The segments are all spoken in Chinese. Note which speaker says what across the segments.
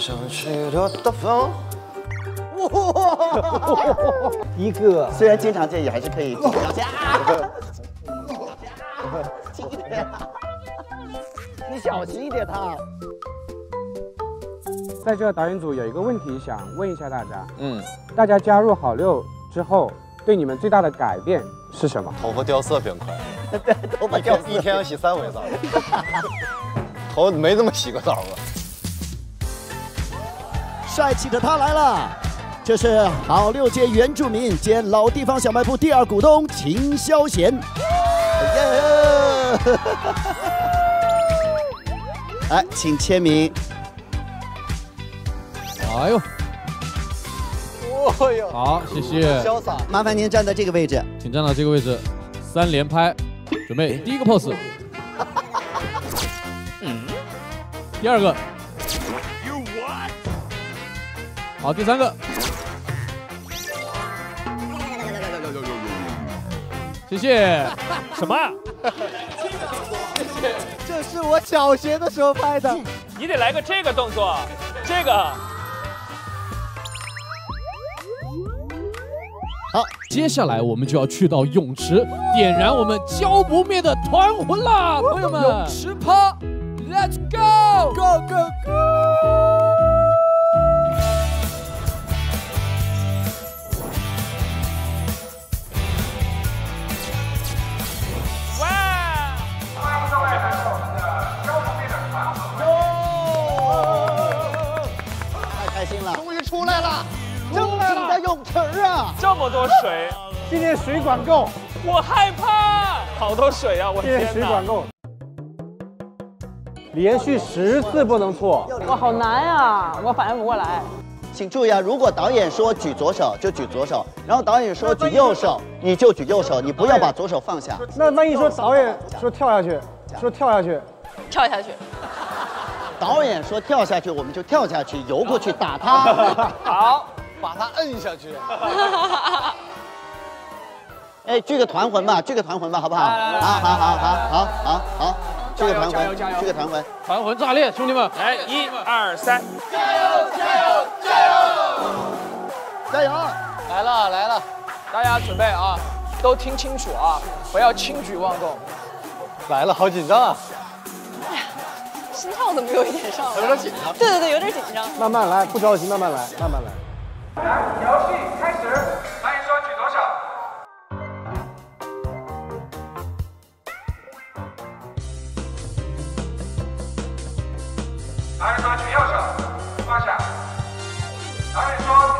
Speaker 1: 一个
Speaker 2: 虽然经常见，也还是可以进小家。轻一点，你小心一点，他。
Speaker 1: 在这导演组有一个问题想问一下大家，
Speaker 3: 嗯，
Speaker 1: 大家加入好六之后，对你们最大的改变是什么？
Speaker 3: 头发掉色变快，
Speaker 2: 头发掉
Speaker 3: 一天要洗三回澡，头没这么洗过澡过。
Speaker 2: 帅气的他来了，这是好六街原住民兼老地方小卖部第二股东秦霄贤。耶！来，请签名。
Speaker 4: 哎呦，
Speaker 3: 哦呦，
Speaker 4: 好，谢谢，
Speaker 3: 潇洒。
Speaker 2: 麻烦您站在这个位置。
Speaker 4: 请站到这个位置，三连拍，准备 第一个 pose，第二个，好，第三个，谢谢，
Speaker 5: 什么？
Speaker 1: 这是我小学的时候拍的。
Speaker 5: 你得来个这个动作，这个。
Speaker 4: 好，接下来我们就要去到泳池，点燃我们浇不灭的团魂啦，朋友们！泳池趴，Let's go，Go Go Go！
Speaker 3: 出来了，
Speaker 2: 正经的泳池啊！
Speaker 5: 这么多水，
Speaker 1: 今天水管够，
Speaker 5: 我害怕，好多水啊！我
Speaker 1: 今天！水管够。连续十次不能错，
Speaker 6: 哇，好难啊！我反应不过来。
Speaker 2: 请注意啊，如果导演说举左手就举左手，然后导演说举右手你就举右手，你不要把左手放下。
Speaker 1: 那万一说导演说跳下去，说跳下去，
Speaker 6: 跳下去，
Speaker 2: 导演说跳下去，我们就跳下去，游过去打他。
Speaker 5: 好，
Speaker 3: 把他摁下去。
Speaker 2: 哎，聚个团魂吧，聚个团魂吧，好不好？好好好好好好好，聚个团魂，聚个团魂。
Speaker 4: 团魂炸裂，兄弟们！
Speaker 5: 来，一二三，
Speaker 2: 加油加油加油加油！
Speaker 3: 来了来了，
Speaker 5: 大家准备啊，都听清楚啊，不要轻举妄动。
Speaker 3: 来了，好紧张啊！
Speaker 6: 心跳怎么有一点上来？
Speaker 3: 有点紧张。
Speaker 6: 对对对，有点紧张。
Speaker 1: 慢慢来，不着急，慢慢来，慢慢来。
Speaker 7: 来游戏开始，导演说举左手。导演说举右手，放下。导演说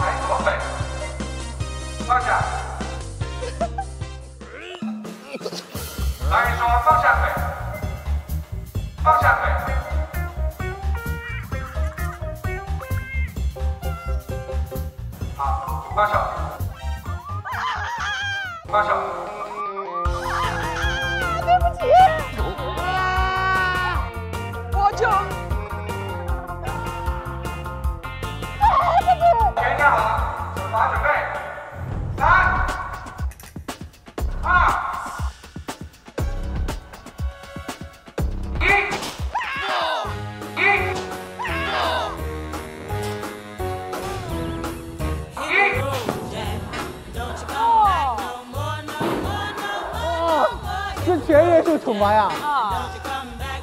Speaker 1: 罚呀！
Speaker 6: 啊，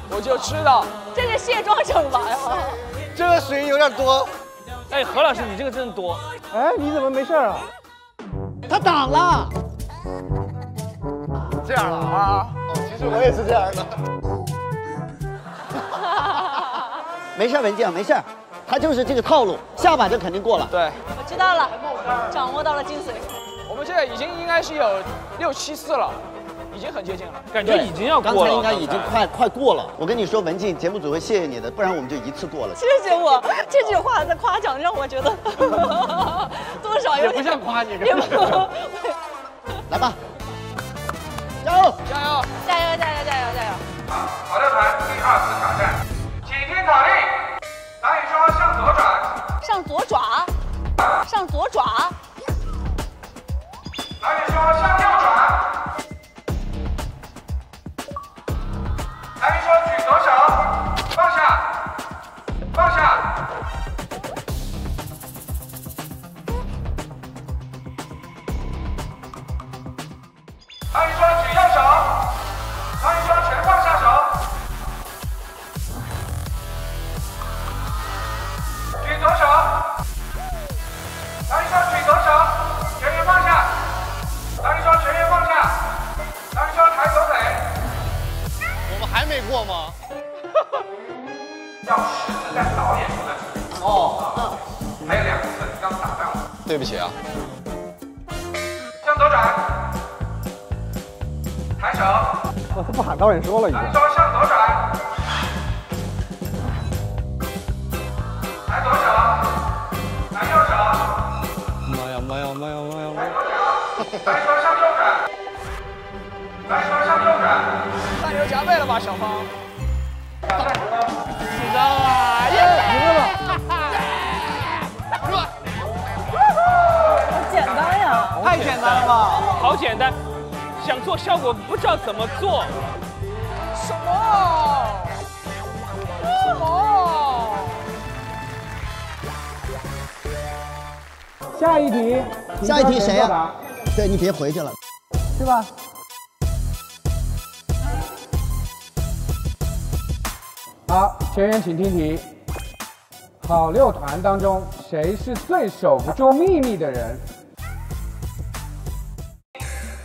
Speaker 5: 我就知道，
Speaker 6: 这是卸妆惩罚呀！
Speaker 3: 这个水有点多，
Speaker 5: 哎，何老师，你这个真的多。
Speaker 1: 哎，你怎么没事啊？
Speaker 2: 他挡了。
Speaker 3: 这样了啊。哦，其实我也是这样的。
Speaker 2: 没事儿，文静，没事儿，他就是这个套路，下把就肯定过了。
Speaker 5: 对，
Speaker 6: 我知道了，掌握到了精髓。
Speaker 5: 我们现在已经应该是有六七次了，已经很接近了，感觉已经要过了。
Speaker 2: 刚才应该已经快快过了。我跟你说，文静，节目组会谢谢你的，不然我们就一次过了。
Speaker 6: 谢谢我，这句话的夸奖让我觉得 多少有点
Speaker 1: 也不像夸你
Speaker 2: 来吧，加油！
Speaker 5: 加油！
Speaker 6: 加油加油加油加油！
Speaker 7: 好六团第二次挑战，请听口令。导演说向左转，向左转，向左爪，
Speaker 3: 对不起啊。
Speaker 7: 向左转，抬手，
Speaker 1: 我不喊导演说了已经。
Speaker 7: 单双向左转，抬左手，抬右手，
Speaker 3: 妈呀妈呀妈呀妈呀！
Speaker 7: 单双向右转，单双向右转。
Speaker 5: 汗流浃背了吧，小芳？
Speaker 6: 紧张啊！
Speaker 5: 太简单了吧？
Speaker 8: 好简单，想做效果不知道怎么做。
Speaker 5: 什么？什么？
Speaker 1: 下一题，
Speaker 2: 下一题谁呀、
Speaker 1: 呀？
Speaker 2: 对你别回去了。
Speaker 1: 是吧？好，全员请听题。好六团当中，谁是最守不住秘密的人？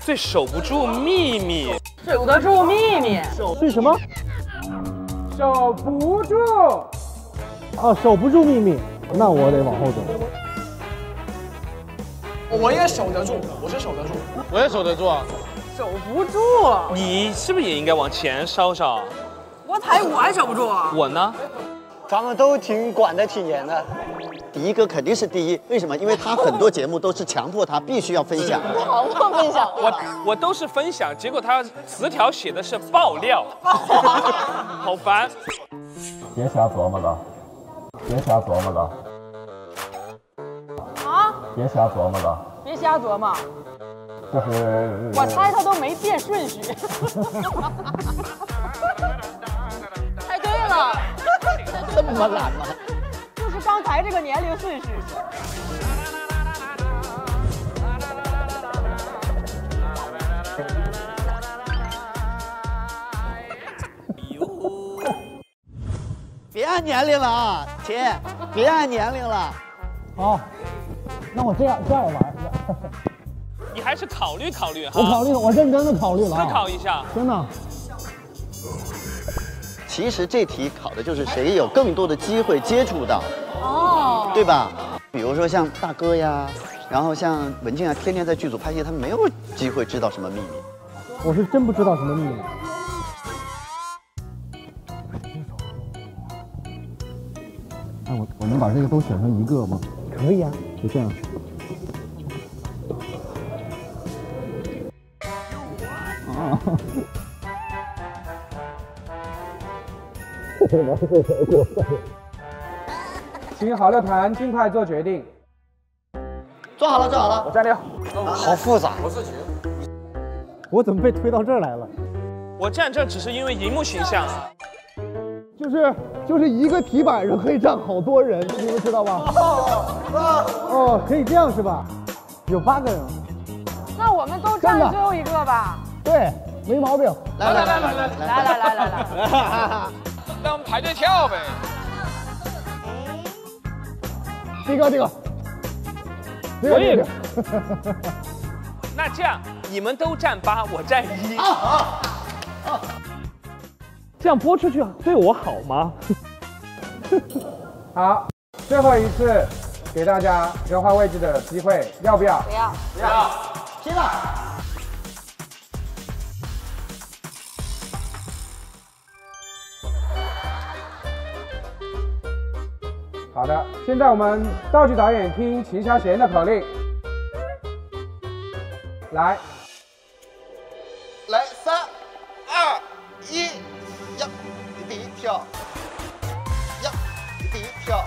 Speaker 8: 最守不住秘密，
Speaker 6: 守得住秘密。
Speaker 1: 是什么？守不住。啊，守不住秘密，那我得往后走。
Speaker 5: 我也守得住，我是守得住。
Speaker 3: 我也守得住啊。
Speaker 6: 守不住，
Speaker 8: 你是不是也应该往前稍稍？
Speaker 6: 我抬我还守不住啊！
Speaker 8: 我呢？
Speaker 9: 咱们都挺管得挺严的。
Speaker 2: 第一个肯定是第一，为什么？因为他很多节目都是强迫他必须要分享。
Speaker 6: 强迫分享。
Speaker 8: 我 我都是分享，结果他词条写的是爆料，好烦。
Speaker 10: 别瞎琢磨了，别瞎琢磨了，
Speaker 6: 啊！
Speaker 10: 别瞎琢磨了，
Speaker 6: 别瞎琢磨，
Speaker 10: 就是
Speaker 6: 我猜他都没变顺序。猜对了，
Speaker 2: 这么懒吗？
Speaker 6: 就是刚才这个年龄顺序。
Speaker 2: 别按年龄了啊，亲，别按年龄了。
Speaker 1: 好，那我这样这样玩，
Speaker 8: 你还是考虑考虑哈。
Speaker 1: 我考虑，我认真的考虑了
Speaker 8: 思
Speaker 1: 啊，
Speaker 8: 考一下。
Speaker 1: 真的。
Speaker 2: 其实这题考的就是谁有更多的机会接触到，
Speaker 6: 哦，
Speaker 2: 对吧？比如说像大哥呀，然后像文静啊，天天在剧组拍戏，他们没有机会知道什么秘密。
Speaker 1: 我是真不知道什么秘密。
Speaker 10: 哎，我我能把这个都选成一个吗？
Speaker 1: 可以啊，
Speaker 10: 就这样。啊，
Speaker 1: 请好乐团尽快做决定。
Speaker 2: 做好了，做好了。
Speaker 5: 我站六。
Speaker 3: 好复杂。
Speaker 1: 我怎么被推到这儿来了？
Speaker 8: 我站这只是因为荧幕形象啊。
Speaker 1: 就是就是一个题板上可以站好多人，你们知道吧？哦，哦可以这样是吧？有八个人。
Speaker 6: 那我们都站最后一个吧。
Speaker 1: 对，没毛病。
Speaker 2: 来来来来来
Speaker 6: 来来来来来，
Speaker 5: 那我们排队跳呗。
Speaker 1: 这个这个，第一个。
Speaker 8: 我也。那这样，你们都站八，我站一。
Speaker 1: 啊啊这样播出去对我好吗？好，最后一次给大家更换位置的机会，要不要？
Speaker 6: 不要。
Speaker 2: 不要，拼了！
Speaker 1: 好的，现在我们道具导演听秦霄贤的口令，来，
Speaker 2: 来，三、二、一，呀，第一跳，呀，第一跳。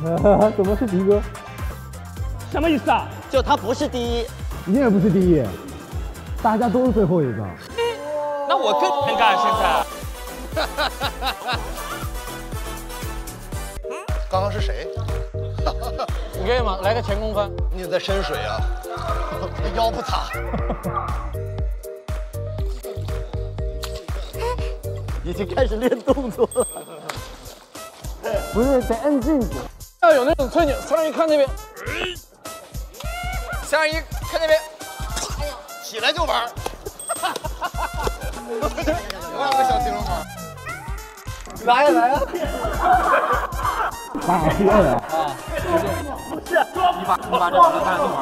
Speaker 1: 怎么是迪哥？
Speaker 8: 什么意思啊？
Speaker 2: 就他不是第一，
Speaker 1: 你也不是第一，大家都是最后一个。
Speaker 8: 那我更尴尬现在。
Speaker 3: 刚刚是谁？
Speaker 5: 你可以吗？来个前空翻。
Speaker 3: 你在深水啊？腰不擦。
Speaker 2: 已经开始练动作了。
Speaker 1: 不是得摁进去。
Speaker 5: 要有那种推钮，三二一，看那边。三二一，看那边。
Speaker 3: 哎呀起来就玩。万个小金龙吗？
Speaker 9: 来呀来呀！
Speaker 1: 八二一二啊！
Speaker 8: 不是，你把你把这个看懂吗？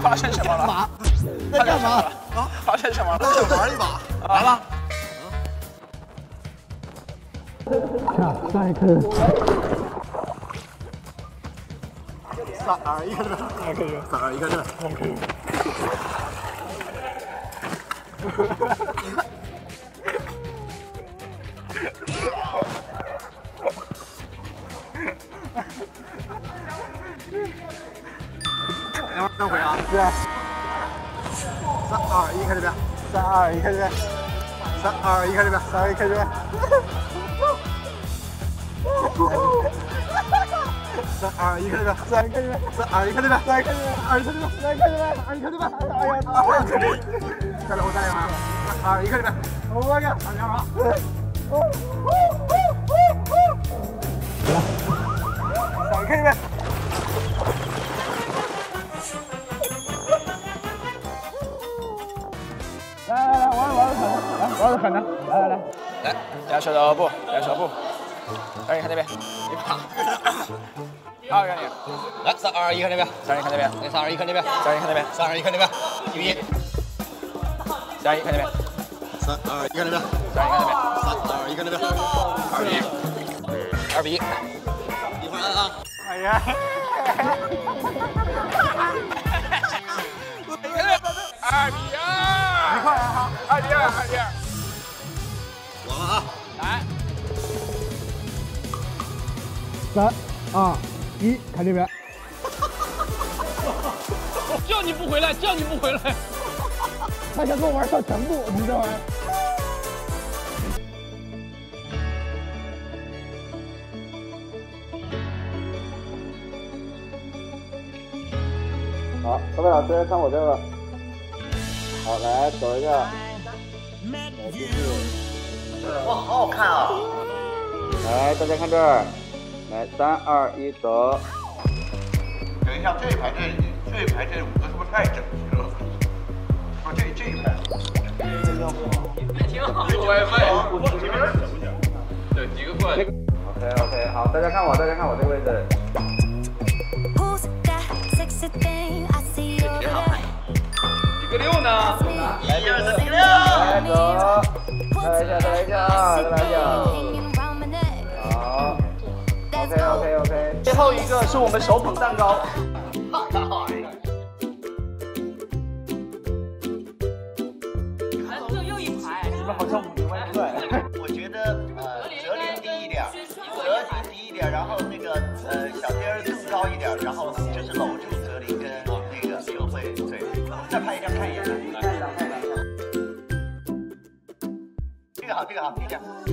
Speaker 5: 发生什么了？
Speaker 2: 在干嘛？
Speaker 5: 啊？发生什么了？
Speaker 2: 再玩一把，
Speaker 5: 来了。
Speaker 1: 下下一颗。
Speaker 2: 三二一，看这边，三二一，看这边。等会啊！对。三二一，看这边。三二一，看这边。三二一，看这边。三二一，看这边。三二一，看这边。三二一，看这边。三二一，看这边。三二一，看这边。二一，看这边。三二一，看这边。二一，看这边。哎呀，再来，我再来嘛。三二一，看这边。我个，大家好。三二一，看这边。
Speaker 1: 来来来，玩玩的狠，来玩的狠的，来来来，
Speaker 5: 来，两手的步，两手步。二你看那边，一把。二让你，来三二一看这边，三二一看这边，来三二一看这边，三二一看这边，三二一看这边，一比一。三二一看这边，
Speaker 2: 三二一看这边，
Speaker 5: 三二一看这边，
Speaker 2: 三二一看这边，
Speaker 5: 二比一，二比一。
Speaker 2: 一会儿按啊。
Speaker 5: 哎呀！二比二，
Speaker 2: 一块啊哈，
Speaker 5: 二比二，二比二。
Speaker 1: 三二一，看这边。
Speaker 4: 叫你不回来，叫你不回来。
Speaker 1: 他想跟我玩上全部，你知道吗？
Speaker 10: 好，各位老师看我这个。好，来走一下。
Speaker 9: 哇，好好看啊！
Speaker 10: 来，大家看这儿。来，三二一，走。
Speaker 2: 等一下，这一排这这一排这五个是不是太整齐了？啊，这这一排。
Speaker 5: 这挺好，有 WiFi。对，几个过来。
Speaker 10: OK OK，好，大家看我，大家看我这个位置。
Speaker 5: 一个六呢？
Speaker 2: 一二三，四六。
Speaker 10: 来走，再来一下，再来一下，再来一下。好。OK OK OK。
Speaker 9: 最后一个是我们手捧蛋糕。
Speaker 5: 又一排，
Speaker 9: 你们好像五零万对。
Speaker 2: 我觉得呃，哲林低一点，哲林低一点，然后那个呃小天儿更高一点，然后就是搂住哲林跟那个就会对。我们再拍一张看一眼。这个好，这个好，这个。